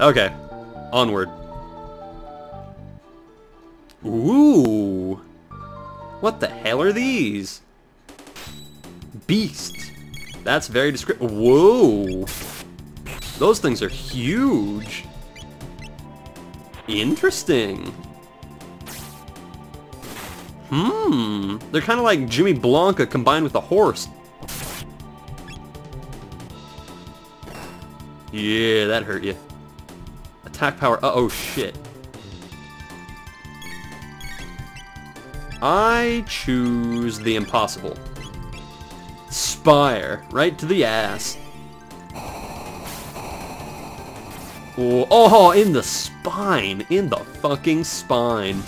Okay. Onward. Ooh. What the hell are these? Beast. That's very descriptive. Whoa. Those things are huge. Interesting. Hmm. They're kind of like Jimmy Blanka combined with a horse. Yeah, that hurt you. Attack power. Uh oh, shit. I choose the impossible. Spire. Right to the ass. Oh, oh, in the spine. In the fucking spine.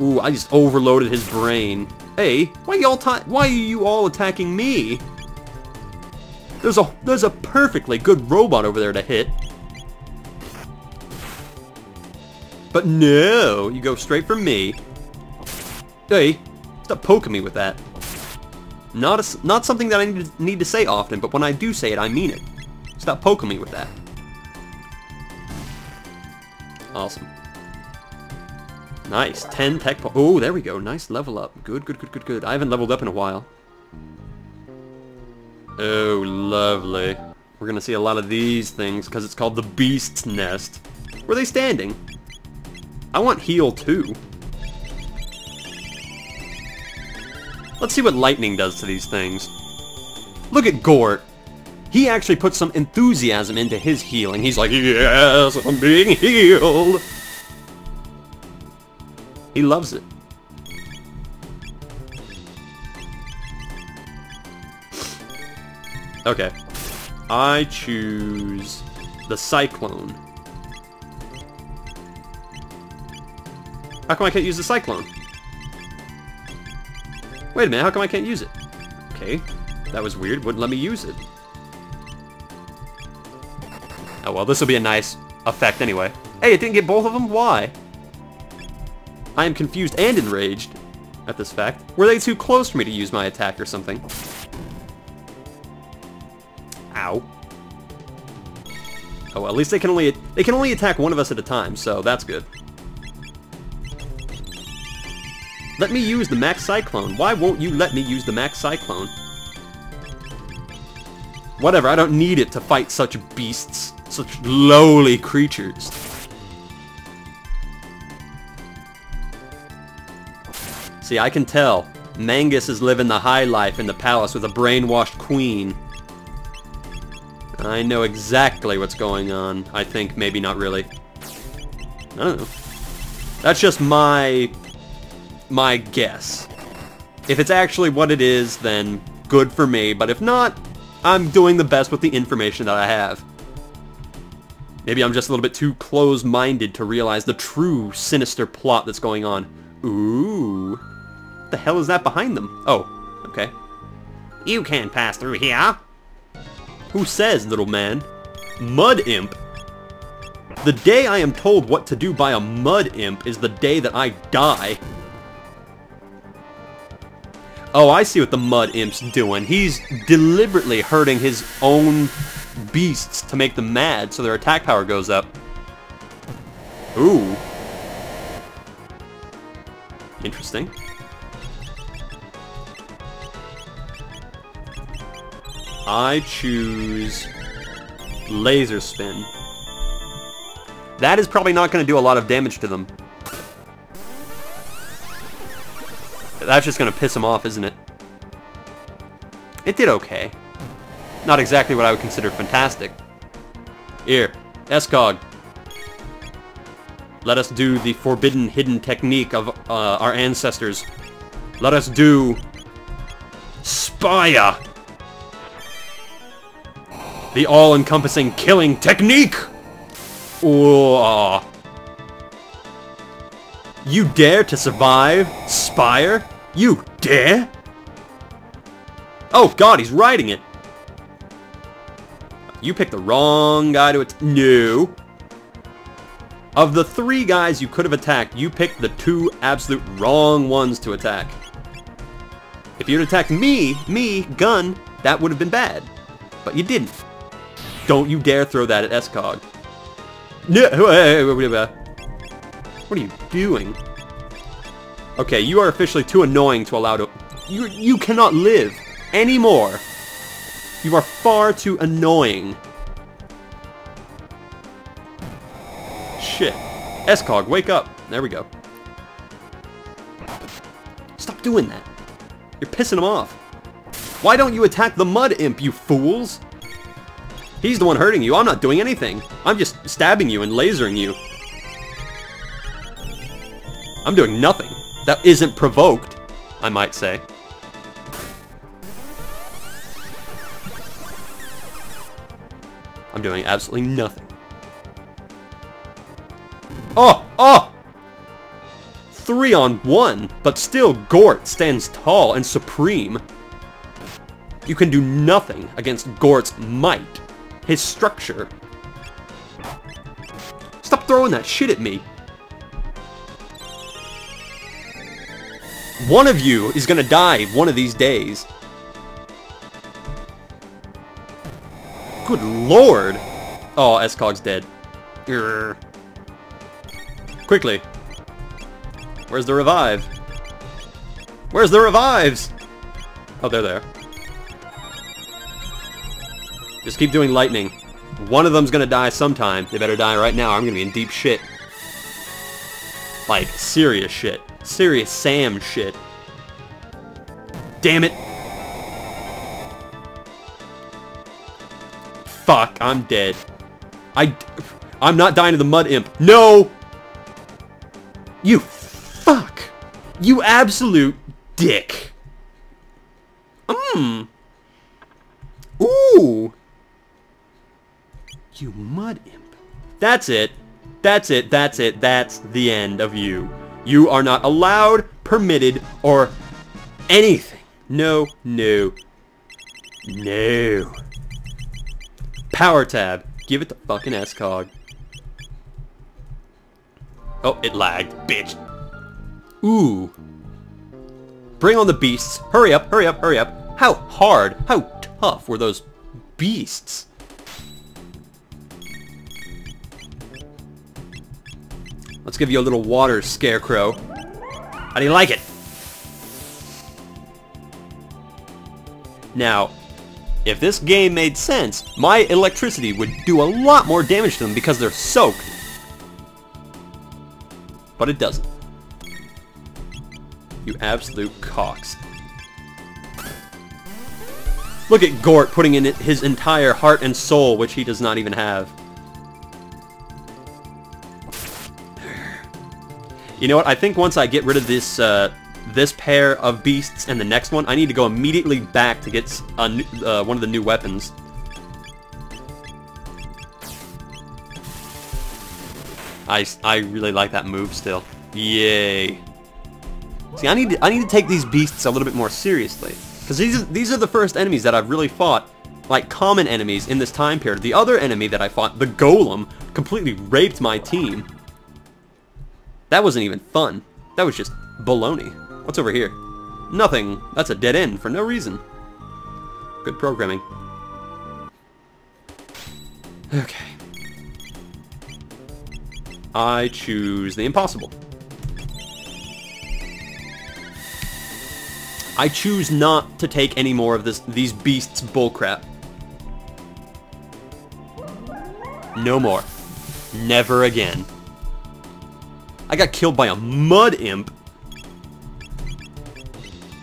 Ooh, I just overloaded his brain. Hey, why y'all why are you all attacking me? There's a there's a perfectly good robot over there to hit. But no, you go straight for me. Hey, stop poking me with that. Not a, not something that I need to, need to say often, but when I do say it, I mean it. Stop poking me with that. Awesome. Nice. 10 tech po- Oh, there we go. Nice level up. Good, good, good, good, good. I haven't leveled up in a while. Oh, lovely. We're gonna see a lot of these things, because it's called the Beast's Nest. Were they standing? I want heal, too. Let's see what lightning does to these things. Look at Gort. He actually put some enthusiasm into his healing. He's like, yes, I'm being healed. He loves it. Okay. I choose the Cyclone. How come I can't use the Cyclone? Wait a minute, how come I can't use it? Okay, that was weird. Wouldn't let me use it. Oh well, this will be a nice effect anyway. Hey, it didn't get both of them? Why? I am confused and enraged at this fact. Were they too close for me to use my attack or something? Ow. Oh, well, at least they can only they can only attack one of us at a time, so that's good. Let me use the Max Cyclone. Why won't you let me use the Max Cyclone? Whatever, I don't need it to fight such beasts, such lowly creatures. See, I can tell. Mangus is living the high life in the palace with a brainwashed queen. I know exactly what's going on. I think maybe not really. I don't know. That's just my my guess. If it's actually what it is, then good for me, but if not, I'm doing the best with the information that I have. Maybe I'm just a little bit too close-minded to realize the true sinister plot that's going on. Ooh. The hell is that behind them? Oh, okay. You can't pass through here. Who says, little man? Mud Imp. The day I am told what to do by a Mud Imp is the day that I die. Oh, I see what the Mud Imp's doing. He's deliberately hurting his own beasts to make them mad so their attack power goes up. Ooh. Interesting. I choose Laser Spin. That is probably not going to do a lot of damage to them. That's just going to piss him off, isn't it? It did okay. Not exactly what I would consider fantastic. Here, Escog. Let us do the forbidden hidden technique of uh, our ancestors. Let us do... Spire! The all-encompassing killing technique! Ooh. You dare to survive Spire? You dare? Oh god, he's riding it! You picked the wrong guy to attack. No. Of the three guys you could have attacked, you picked the two absolute wrong ones to attack. If you'd attacked me, me, Gun, that would have been bad. But you didn't. Don't you dare throw that at Escog. No, what are you doing? Okay, you are officially too annoying to allow to... You, you cannot live anymore. You are far too annoying. Shit. Escog, wake up. There we go. Stop doing that. You're pissing him off. Why don't you attack the Mud Imp, you fools? He's the one hurting you. I'm not doing anything. I'm just stabbing you and lasering you. I'm doing nothing. That isn't provoked, I might say. I'm doing absolutely nothing. Oh! Oh! Three on one, but still Gort stands tall and supreme. You can do nothing against Gort's might, his structure. Stop throwing that shit at me. One of you is gonna die one of these days. Good lord! Oh, Escog's dead. Quickly. Where's the revive? Where's the revives? Oh, they're there. Just keep doing lightning. One of them's gonna die sometime. They better die right now. I'm gonna be in deep shit. Like, serious shit. Serious Sam shit. Damn it. Fuck, I'm dead. I... I'm not dying to the Mud Imp. No! You fuck! You absolute dick. Mmm. Ooh. You Mud Imp. That's it. That's it. That's it. That's the end of you. You are not allowed, permitted, or anything. No, no, no. Power tab. Give it the fucking Escog. Oh, it lagged, bitch. Ooh. Bring on the beasts. Hurry up, hurry up, hurry up. How hard, how tough were those beasts? Let's give you a little water, Scarecrow. How do you like it? Now, if this game made sense, my electricity would do a lot more damage to them because they're soaked. But it doesn't. You absolute cocks. Look at Gort putting in his entire heart and soul, which he does not even have. You know what? I think once I get rid of this uh, this pair of beasts and the next one, I need to go immediately back to get new, uh, one of the new weapons. I, I really like that move still. Yay. See, I need to, I need to take these beasts a little bit more seriously. Because these, these are the first enemies that I've really fought, like common enemies in this time period. The other enemy that I fought, the Golem, completely raped my team. That wasn't even fun. That was just baloney. What's over here? Nothing. That's a dead end for no reason. Good programming. Okay. I choose the impossible. I choose not to take any more of this these beasts bullcrap. No more. Never again. I got killed by a mud imp.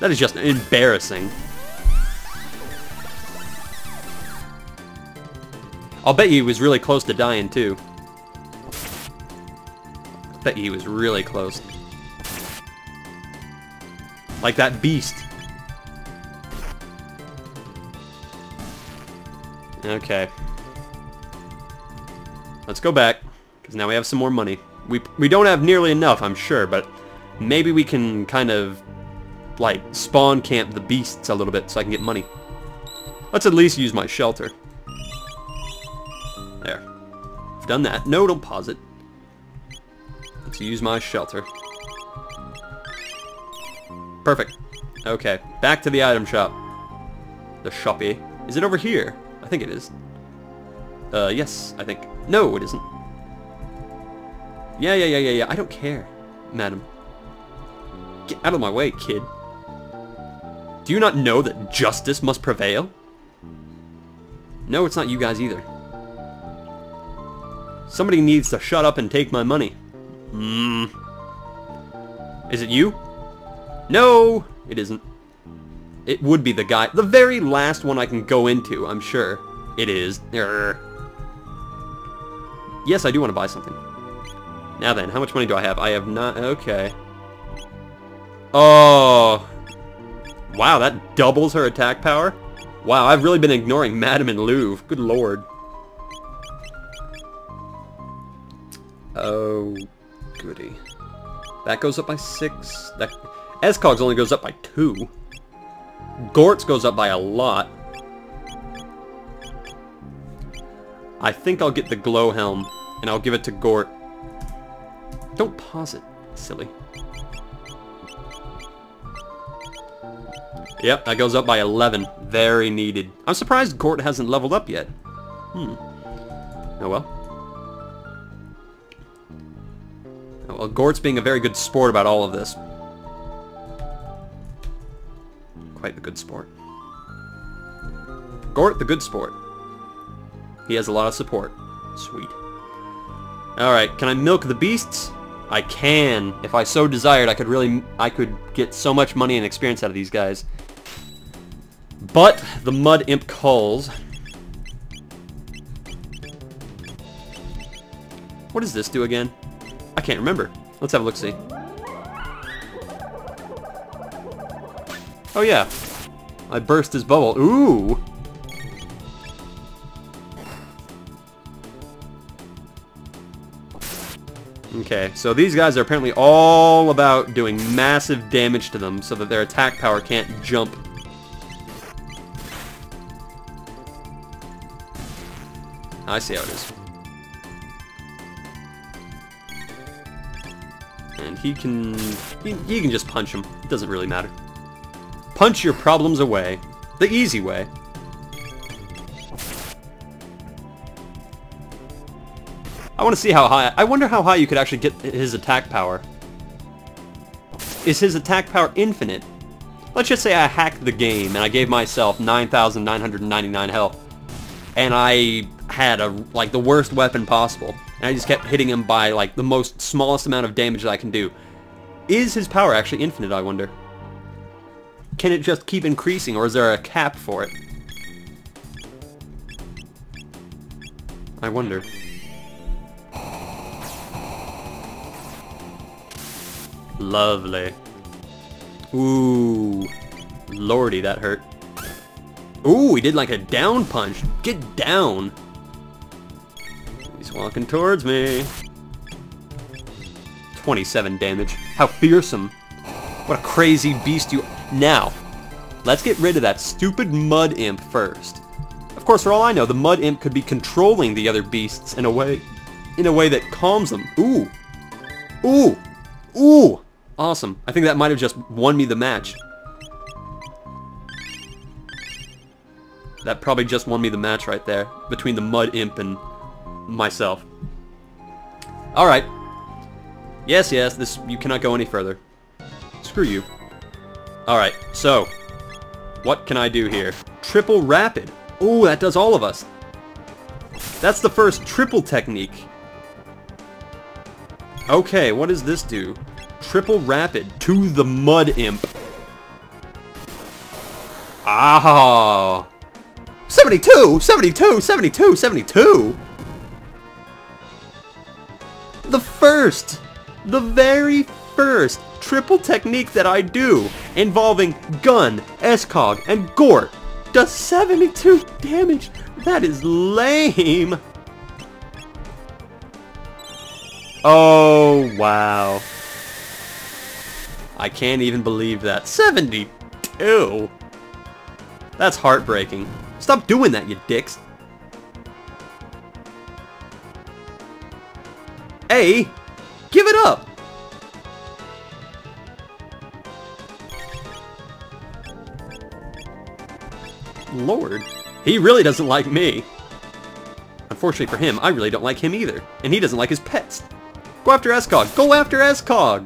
That is just embarrassing. I'll bet you he was really close to dying too. I bet you he was really close. Like that beast. Okay. Let's go back, because now we have some more money. We, we don't have nearly enough, I'm sure, but maybe we can kind of, like, spawn camp the beasts a little bit so I can get money. Let's at least use my shelter. There. I've done that. No, don't pause it. Let's use my shelter. Perfect. Okay, back to the item shop. The shoppy. Is it over here? I think it is. Uh, yes, I think. No, it isn't. Yeah, yeah, yeah, yeah, yeah. I don't care, madam. Get out of my way, kid. Do you not know that justice must prevail? No, it's not you guys either. Somebody needs to shut up and take my money. Hmm. Is it you? No, it isn't. It would be the guy. The very last one I can go into, I'm sure. It is. Yes, I do want to buy something. Now then, how much money do I have? I have not... Okay. Oh. Wow, that doubles her attack power? Wow, I've really been ignoring Madame and Louvre. Good lord. Oh, goody. That goes up by six. That Escog's only goes up by two. Gort's goes up by a lot. I think I'll get the glow helm, and I'll give it to Gort. Don't pause it, silly. Yep, that goes up by 11. Very needed. I'm surprised Gort hasn't leveled up yet. Hmm. Oh well. Oh well, Gort's being a very good sport about all of this. Quite the good sport. Gort, the good sport. He has a lot of support. Sweet. Alright, can I milk the beasts? I can. If I so desired, I could really, I could get so much money and experience out of these guys. But the Mud Imp calls. What does this do again? I can't remember. Let's have a look-see. Oh yeah. I burst his bubble. Ooh! Okay, so these guys are apparently all about doing massive damage to them so that their attack power can't jump. I see how it is. And he can... He, can just punch him. It doesn't really matter. Punch your problems away. The easy way. Want to see how high... I wonder how high you could actually get his attack power. Is his attack power infinite? Let's just say I hacked the game and I gave myself 9,999 health. And I had a like the worst weapon possible. And I just kept hitting him by like the most smallest amount of damage that I can do. Is his power actually infinite, I wonder? Can it just keep increasing or is there a cap for it? I wonder. Lovely. Ooh. Lordy, that hurt. Ooh, he did like a down punch. Get down. He's walking towards me. 27 damage. How fearsome. What a crazy beast you... Now, let's get rid of that stupid Mud Imp first. Of course, for all I know, the Mud Imp could be controlling the other beasts in a way... in a way that calms them. Ooh. Ooh. Ooh. Awesome. I think that might have just won me the match. That probably just won me the match right there, between the Mud Imp and myself. Alright. Yes, yes, this you cannot go any further. Screw you. Alright, so, what can I do here? Triple Rapid. Ooh, that does all of us. That's the first triple technique. Okay, what does this do? Triple Rapid to the Mud Imp. Ah! 72! 72! 72! 72! The first! The very first triple technique that I do involving Gun, Escog, and Gort does 72 damage. That is lame. Oh, wow. I can't even believe that. 72! That's heartbreaking. Stop doing that, you dicks. A, give it up! Lord, he really doesn't like me. Unfortunately for him, I really don't like him either. And he doesn't like his pets. Go after Escog! Go after Escog!